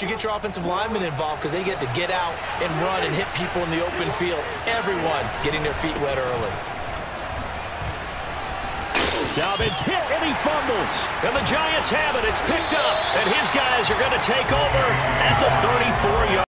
You get your offensive linemen involved because they get to get out and run and hit people in the open field. Everyone getting their feet wet early. Dobbins hit and he fumbles. And the Giants have it. It's picked up. And his guys are going to take over